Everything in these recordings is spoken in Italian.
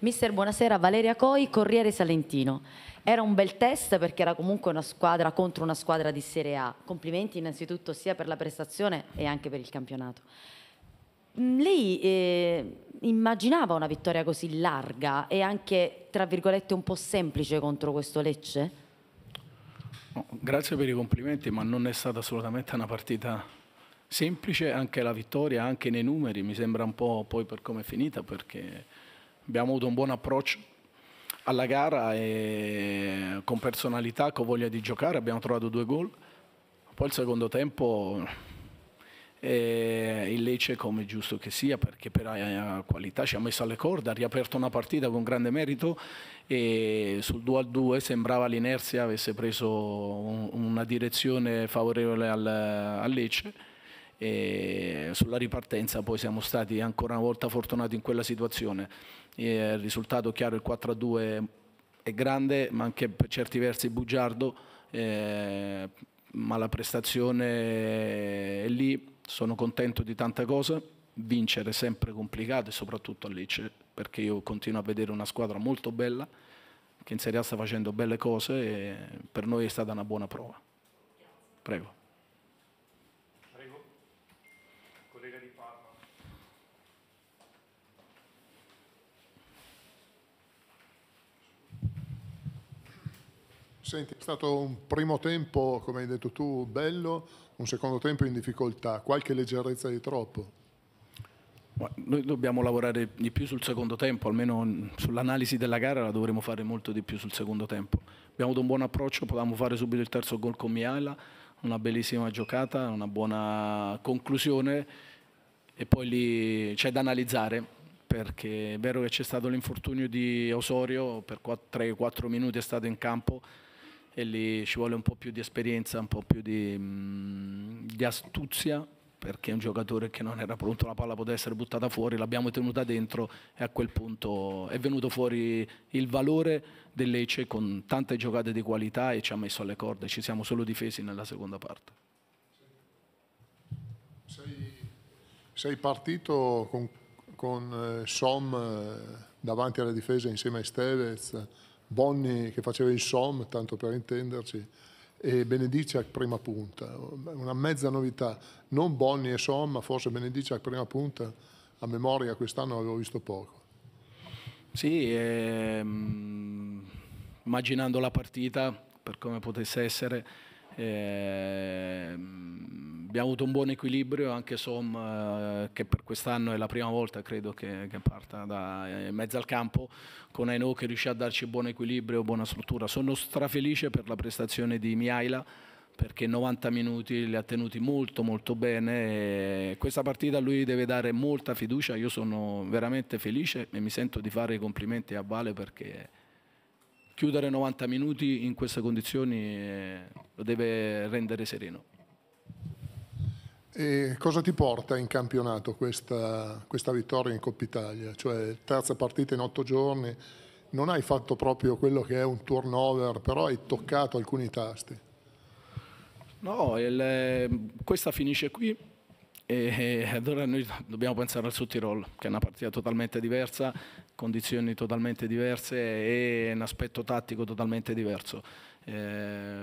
Mister, buonasera. Valeria Coi, Corriere Salentino. Era un bel test perché era comunque una squadra contro una squadra di Serie A. Complimenti innanzitutto sia per la prestazione e anche per il campionato. Mm, lei eh, immaginava una vittoria così larga e anche, tra virgolette, un po' semplice contro questo Lecce? No, grazie per i complimenti, ma non è stata assolutamente una partita semplice, anche la vittoria, anche nei numeri, mi sembra un po' poi per come è finita, perché abbiamo avuto un buon approccio alla gara e con personalità, con voglia di giocare, abbiamo trovato due gol. Poi il secondo tempo eh, il Lecce come giusto che sia perché per qualità ci ha messo alle corde, ha riaperto una partita con grande merito e sul 2 2 sembrava l'inerzia avesse preso un, una direzione favorevole al, al Lecce e sulla ripartenza poi siamo stati ancora una volta fortunati in quella situazione. E il risultato chiaro, il 4-2 è grande ma anche per certi versi bugiardo, eh, ma la prestazione è lì, sono contento di tante cose, vincere è sempre complicato e soprattutto a Lecce perché io continuo a vedere una squadra molto bella che in Serie A sta facendo belle cose e per noi è stata una buona prova. Prego. Senti, è stato un primo tempo, come hai detto tu, bello, un secondo tempo in difficoltà, qualche leggerezza di troppo. Noi dobbiamo lavorare di più sul secondo tempo, almeno sull'analisi della gara la dovremo fare molto di più sul secondo tempo. Abbiamo avuto un buon approccio, potevamo fare subito il terzo gol con Miala, una bellissima giocata, una buona conclusione e poi lì c'è da analizzare perché è vero che c'è stato l'infortunio di Osorio, per 3-4 minuti è stato in campo, e lì ci vuole un po' più di esperienza, un po' più di, di astuzia perché un giocatore che non era pronto, la palla poteva essere buttata fuori, l'abbiamo tenuta dentro e a quel punto è venuto fuori il valore del Lecce con tante giocate di qualità e ci ha messo alle corde, ci siamo solo difesi nella seconda parte. Sei, sei partito con, con eh, Som eh, davanti alla difesa insieme a Stevez, Bonni che faceva il SOM, tanto per intenderci, e Benedice a prima punta, una mezza novità, non Bonni e SOM, ma forse Benedice a prima punta, a memoria quest'anno avevo visto poco. Sì, ehm, immaginando la partita per come potesse essere, ehm, abbiamo avuto un buon equilibrio, anche Som eh, che per quest'anno è la prima volta credo che, che parta da in mezzo al campo, con Aino che riuscì a darci buon equilibrio, buona struttura. Sono strafelice per la prestazione di Miaila perché 90 minuti li ha tenuti molto molto bene questa partita lui deve dare molta fiducia, io sono veramente felice e mi sento di fare i complimenti a Vale perché chiudere 90 minuti in queste condizioni eh, lo deve rendere sereno. E cosa ti porta in campionato questa, questa vittoria in Coppa Italia? Cioè terza partita in otto giorni, non hai fatto proprio quello che è un turnover, però hai toccato alcuni tasti. No, il, questa finisce qui e allora noi dobbiamo pensare al Sud Tirol, che è una partita totalmente diversa, condizioni totalmente diverse e un aspetto tattico totalmente diverso. Eh,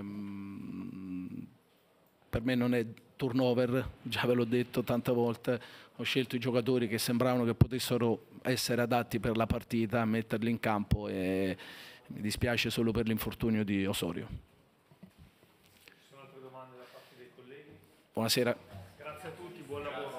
per me non è turnover, già ve l'ho detto tante volte, ho scelto i giocatori che sembravano che potessero essere adatti per la partita, metterli in campo e mi dispiace solo per l'infortunio di Osorio. Ci sono altre domande da parte dei colleghi? Buonasera. Grazie a tutti, buon lavoro.